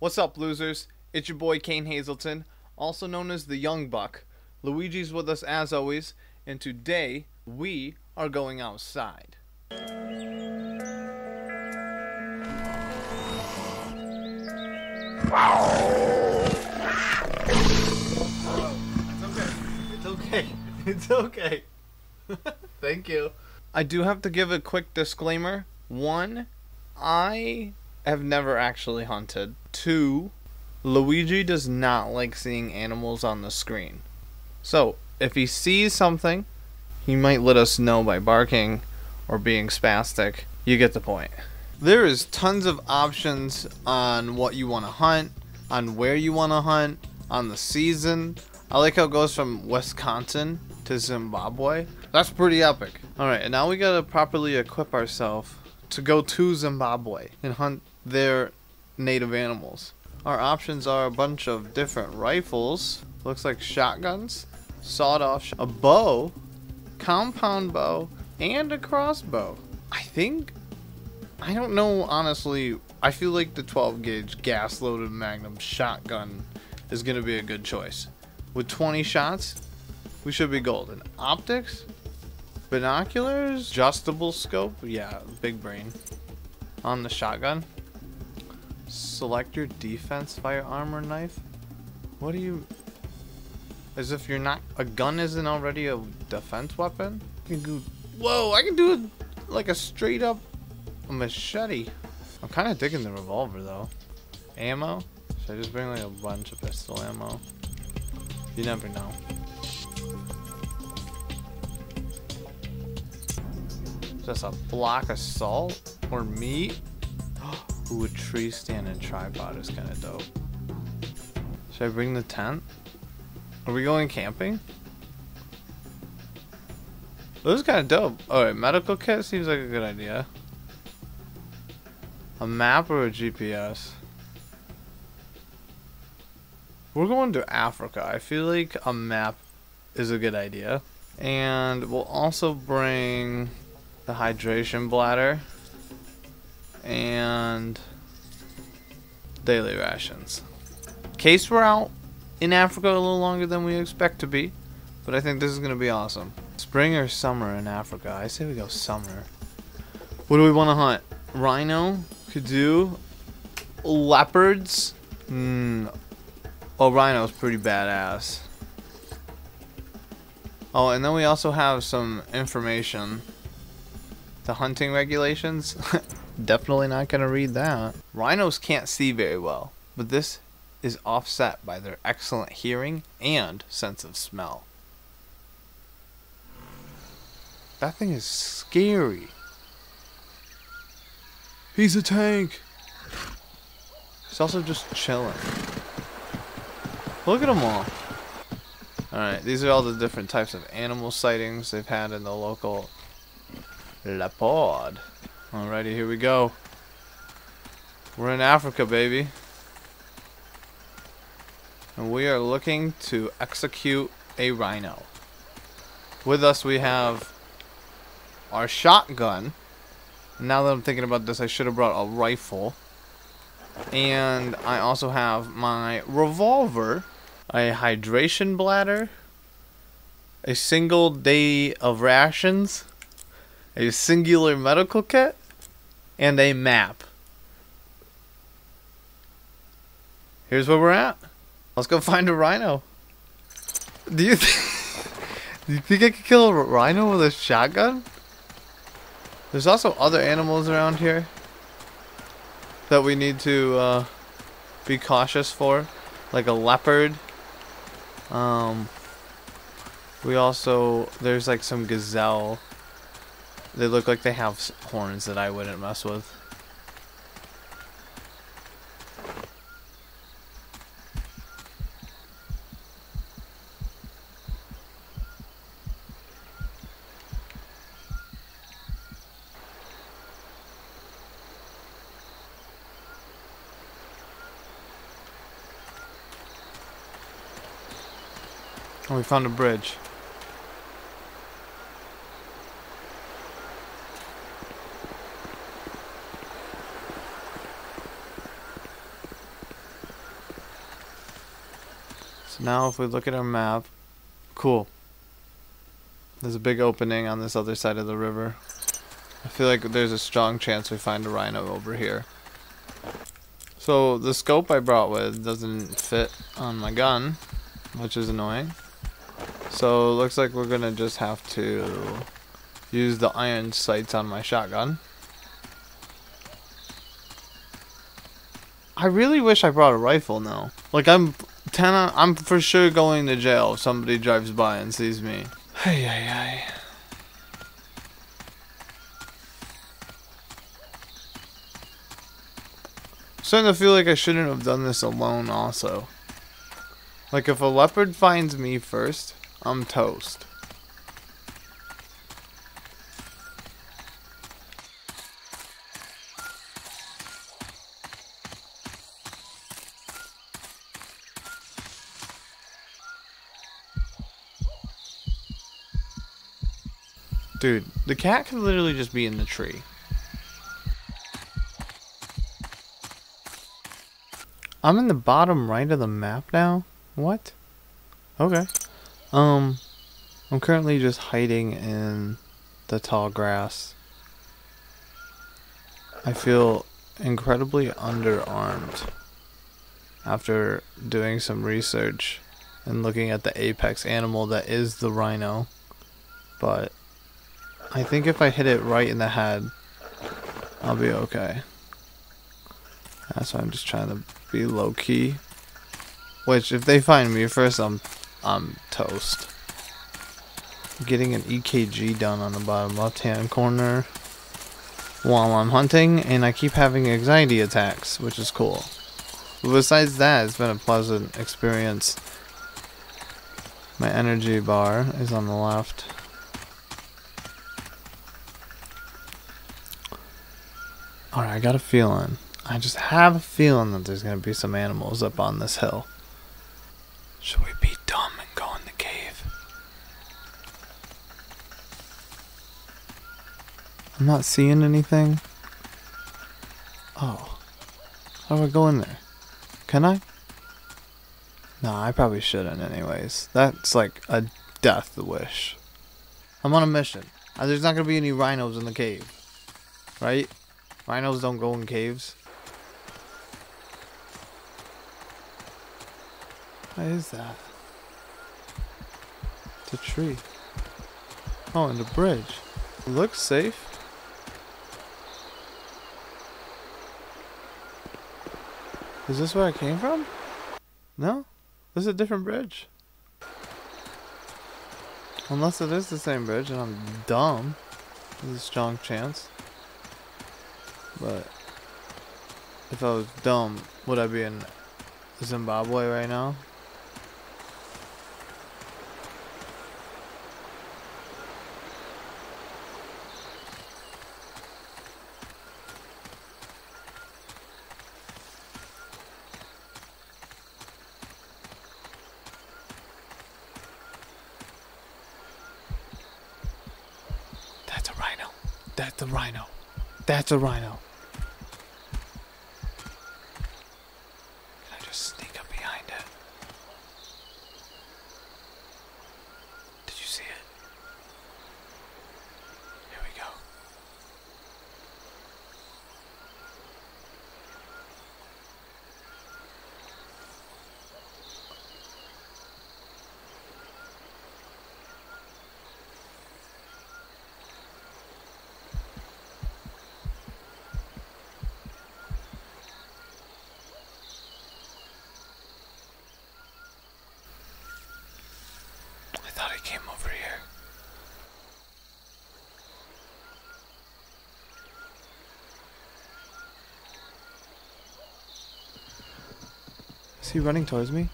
What's up, losers? It's your boy Kain Hazelton, also known as the Young Buck. Luigi's with us as always, and today we are going outside. It's okay. It's okay. Thank you. I do have to give a quick disclaimer. One, I have never actually hunted. Two, Luigi does not like seeing animals on the screen. So, if he sees something, he might let us know by barking or being spastic. You get the point. There is tons of options on what you want to hunt, on where you want to hunt, on the season. I like how it goes from Wisconsin to Zimbabwe. That's pretty epic. Alright, and now we gotta properly equip ourselves to go to Zimbabwe and hunt their native animals. Our options are a bunch of different rifles. Looks like shotguns, sawed off, sh- a bow, compound bow, and a crossbow. I think, I don't know honestly, I feel like the 12 gauge gas loaded magnum shotgun is gonna be a good choice. With 20 shots, we should be golden. Optics, binoculars, adjustable scope, yeah, big brain. On the shotgun. Select your defense firearm or knife. What do you? As if you're not. A gun isn't already a defense weapon. Do. Whoa! I can do like a straight up machete. I'm kind of digging the revolver though. Ammo. Should I just bring like a bunch of pistol ammo? You never know. Just a block of salt or meat. Ooh, a tree stand and tripod is kind of dope. Should I bring the tent? Are we going camping? This is kind of dope. Alright, medical kit seems like a good idea. A map or a GPS? We're going to Africa. I feel like a map is a good idea. And we'll also bring the hydration bladder and daily rations. Case we're out in Africa a little longer than we expect to be, but I think this is going to be awesome. Spring or summer in Africa? I say we go summer. What do we want to hunt? Rhino? Kudu? Leopards? Hmm. Oh, rhino's pretty badass. Oh, and then we also have some information. The hunting regulations. Definitely not going to read that. Rhinos can't see very well, but this is offset by their excellent hearing and sense of smell. That thing is scary. He's a tank. He's also just chilling. Look at them all. Alright, these are all the different types of animal sightings they've had in the local leopard. Alrighty, here we go. We're in Africa, baby. And we are looking to execute a rhino. With us we have our shotgun. Now that I'm thinking about this, I should have brought a rifle. And I also have my revolver, a hydration bladder, a single day of rations, a singular medical kit, and a map. Here's where we're at. Let's go find a rhino. Do you do you think I could kill a rhino with a shotgun? There's also other animals around here that we need to uh, be cautious for, like a leopard. Um, we also there's like some gazelle. They look like they have horns that I wouldn't mess with. We found a bridge. So now if we look at our map, cool. There's a big opening on this other side of the river. I feel like there's a strong chance we find a rhino over here. So the scope I brought with doesn't fit on my gun, which is annoying. So looks like we're gonna just have to use the iron sights on my shotgun. I really wish I brought a rifle now. Like I'm ten I'm for sure going to jail if somebody drives by and sees me. Hey, hey, hey. starting to feel like I shouldn't have done this alone also. Like if a leopard finds me first, I'm toast. Dude, the cat could literally just be in the tree. I'm in the bottom right of the map now? What? Okay. Um, I'm currently just hiding in the tall grass. I feel incredibly underarmed after doing some research and looking at the apex animal that is the rhino. But I think if I hit it right in the head, I'll be okay. That's why I'm just trying to be low key. Which, if they find me first, I'm, I'm toast. Getting an EKG done on the bottom left hand corner while I'm hunting, and I keep having anxiety attacks, which is cool. But besides that, it's been a pleasant experience. My energy bar is on the left. Alright, I got a feeling. I just have a feeling that there's going to be some animals up on this hill. Should we be dumb and go in the cave? I'm not seeing anything. Oh. How do I go in there? Can I? No, I probably shouldn't anyways. That's like a death wish. I'm on a mission. Uh, there's not going to be any rhinos in the cave. Right? Rhinos don't go in caves. What is that? It's a tree. Oh, and a bridge. It looks safe. Is this where I came from? No? This is a different bridge. Unless it is the same bridge and I'm dumb. There's a strong chance. But if I was dumb, would I be in Zimbabwe right now? That's a rhino. That's a rhino. Is he came over here. Is he running towards me?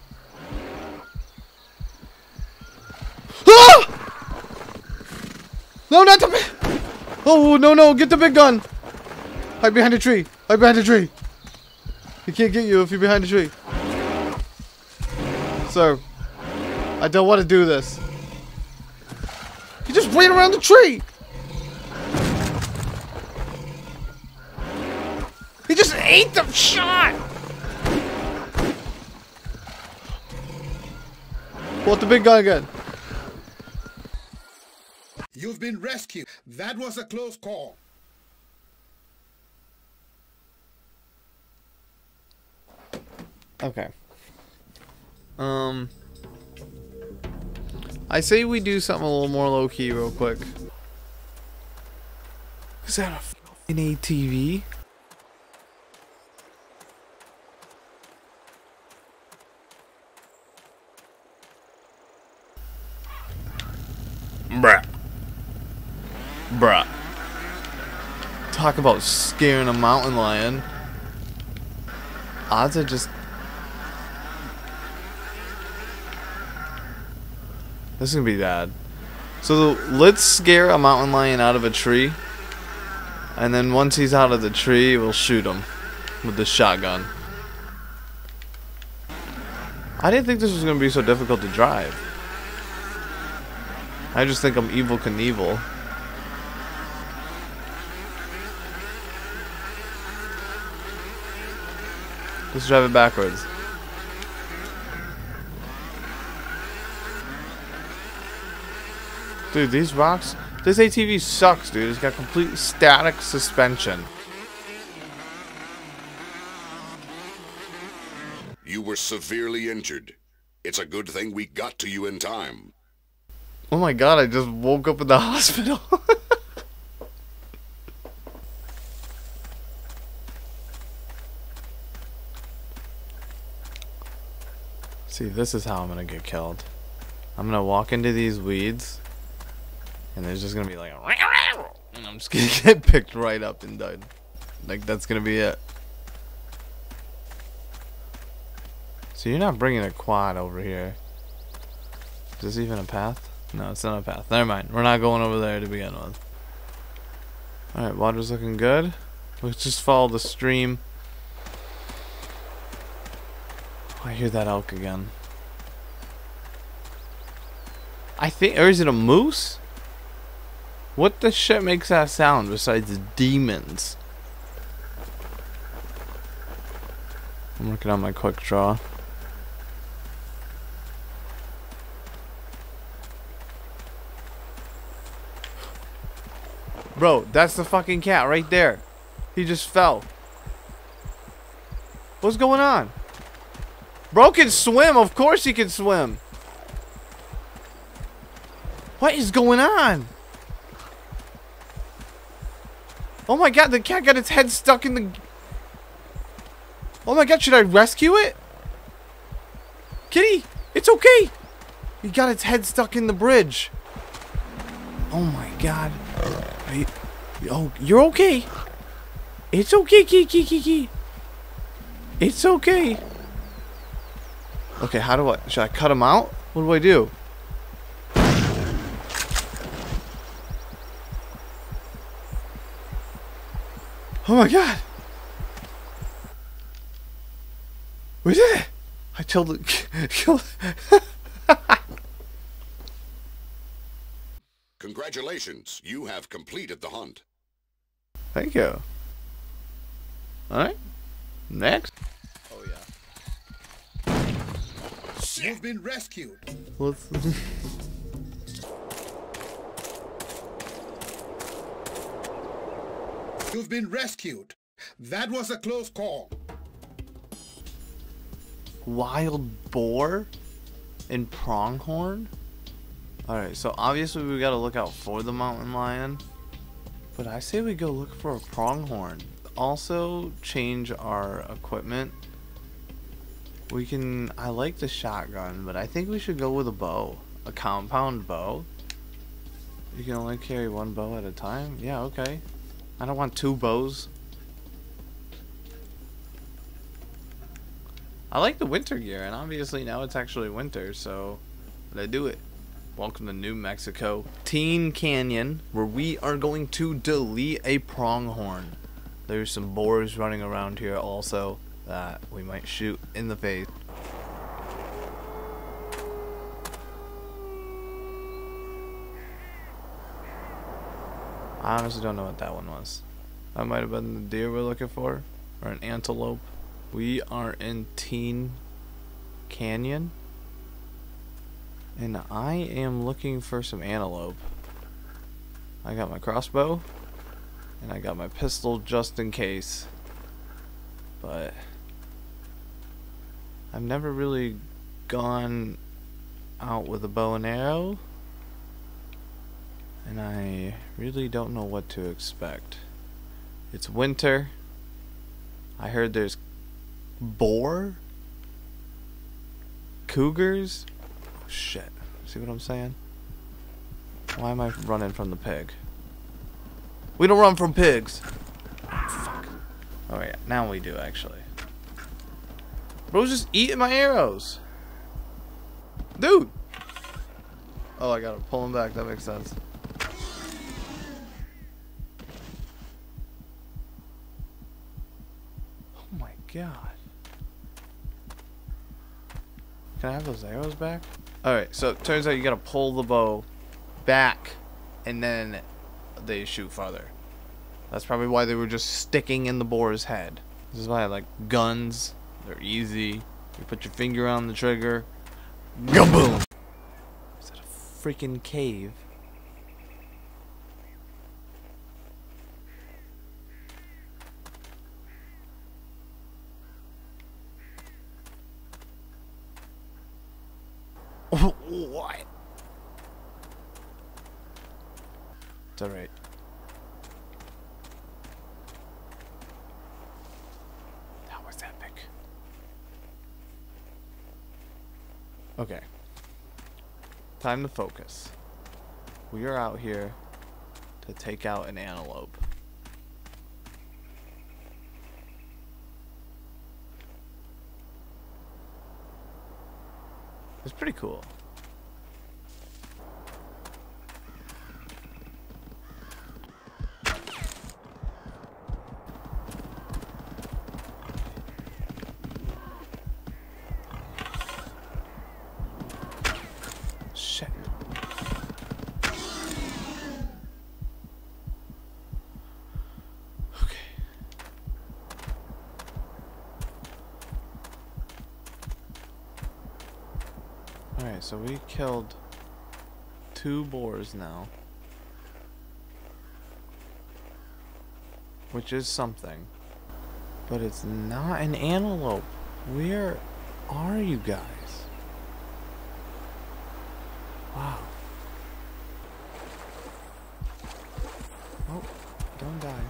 Ah! No, not the. Oh no no! Get the big gun. Hide behind a tree. Hide behind a tree. He can't get you if you're behind a tree. Sir, I don't want to do this. Just ran around the tree. He just ate the shot. Pull out the big gun again. You've been rescued. That was a close call. Okay. Um. I say we do something a little more low key, real quick. Is that a fucking ATV? Bruh. Bruh. Talk about scaring a mountain lion. Odds are just This is gonna be bad. So let's scare a mountain lion out of a tree. And then once he's out of the tree, we'll shoot him with the shotgun. I didn't think this was gonna be so difficult to drive. I just think I'm Evel Knievel. Let's drive it backwards. Dude, these rocks... This ATV sucks, dude. It's got complete static suspension. You were severely injured. It's a good thing we got to you in time. Oh my god, I just woke up in the hospital. See, this is how I'm gonna get killed. I'm gonna walk into these weeds and there's just gonna be like and I'm just gonna get picked right up and died. Like that's gonna be it. So you're not bringing a quad over here. Is this even a path? No, it's not a path. Never mind. We're not going over there to begin with. Alright, water's looking good. Let's just follow the stream. Oh, I hear that elk again. I think, or is it a moose? What the shit makes that sound besides demons? I'm working on my quick draw. Bro, that's the fucking cat right there. He just fell. What's going on? Bro can swim. Of course he can swim. What is going on? Oh my god, the cat got its head stuck in the... Oh my god, should I rescue it? Kitty, it's okay. He got its head stuck in the bridge. Oh my god. You, oh, you're okay. It's okay, Kiki Kiki. It's okay. Okay, how do I... Should I cut him out? What do I do? Oh my god! We did it! I killed it. Killed Congratulations, you have completed the hunt. Thank you. Alright. Next. Oh yeah. You've been rescued. Let's You've been rescued. That was a close call. Wild boar and pronghorn? Alright, so obviously we gotta look out for the mountain lion. But I say we go look for a pronghorn. Also, change our equipment. We can... I like the shotgun, but I think we should go with a bow. A compound bow. You can only carry one bow at a time? Yeah, okay. I don't want two bows. I like the winter gear, and obviously now it's actually winter, so let's do it. Welcome to New Mexico, Teen Canyon, where we are going to delete a pronghorn. There's some boars running around here also that we might shoot in the face. I honestly don't know what that one was. That might have been the deer we're looking for. Or an antelope. We are in Teen Canyon. And I am looking for some antelope. I got my crossbow. And I got my pistol just in case. But... I've never really gone out with a bow and arrow. And I really don't know what to expect. It's winter. I heard there's boar? Cougars? Oh, shit. See what I'm saying? Why am I running from the pig? We don't run from pigs. Fuck. Oh yeah, now we do actually. Bro's just eating my arrows. Dude! Oh, I gotta pull him back. That makes sense. Oh my god. Can I have those arrows back? Alright, so it turns out you gotta pull the bow back and then they shoot farther. That's probably why they were just sticking in the boar's head. This is why, I like, guns, they're easy. You put your finger on the trigger. Gaboom! Is that a freaking cave? What? It's alright. That was epic. Okay. Time to focus. We are out here to take out an antelope. It's pretty cool. Shit. Okay. Alright, so we killed two boars now. Which is something. But it's not an antelope. Where are you guys? Wow. Oh, don't die.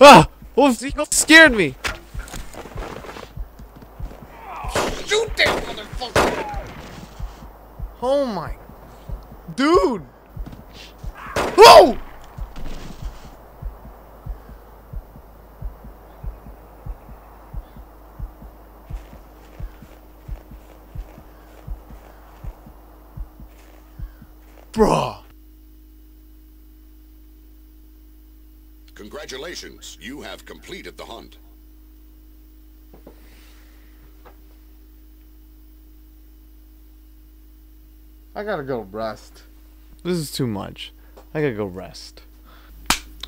ah! Oh, he scared me! Shoot that motherfucker! Oh my... Dude! Oh! Bruh! Congratulations, you have completed the hunt. I gotta go rest. This is too much. I gotta go rest.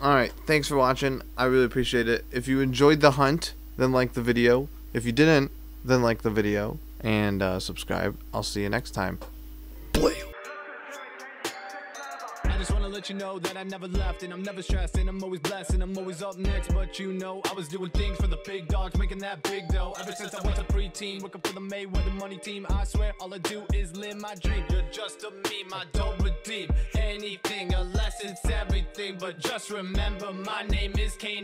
Alright, thanks for watching. I really appreciate it. If you enjoyed the hunt, then like the video. If you didn't, then like the video. And uh, subscribe. I'll see you next time. Let you know that I never left and I'm never stressed and I'm always blessed and I'm always up next. But you know, I was doing things for the big dogs, making that big dough. Ever since I went to preteen, working for the Mayweather money team. I swear, all I do is live my dream. You're just a meme, I don't redeem anything unless it's everything. But just remember, my name is Kain.